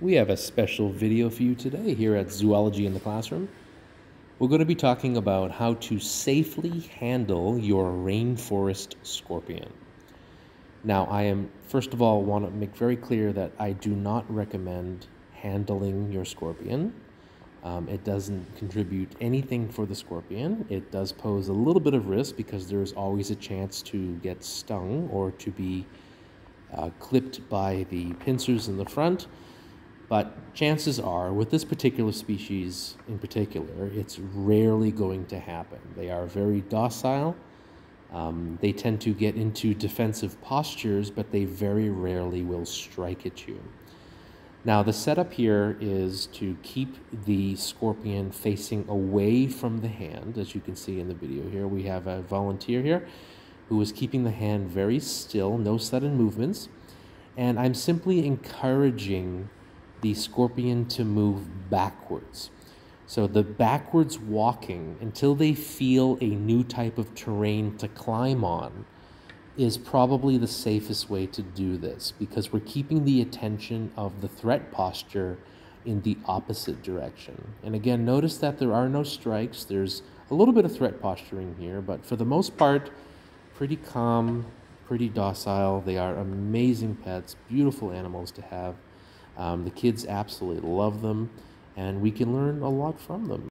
We have a special video for you today here at Zoology in the Classroom. We're going to be talking about how to safely handle your rainforest scorpion. Now, I am, first of all, want to make very clear that I do not recommend handling your scorpion. Um, it doesn't contribute anything for the scorpion. It does pose a little bit of risk because there's always a chance to get stung or to be uh, clipped by the pincers in the front. But chances are, with this particular species in particular, it's rarely going to happen. They are very docile. Um, they tend to get into defensive postures, but they very rarely will strike at you. Now, the setup here is to keep the scorpion facing away from the hand. As you can see in the video here, we have a volunteer here who is keeping the hand very still, no sudden movements. And I'm simply encouraging the scorpion to move backwards. So the backwards walking until they feel a new type of terrain to climb on is probably the safest way to do this because we're keeping the attention of the threat posture in the opposite direction. And again, notice that there are no strikes. There's a little bit of threat posturing here, but for the most part, pretty calm, pretty docile. They are amazing pets, beautiful animals to have. Um, the kids absolutely love them, and we can learn a lot from them.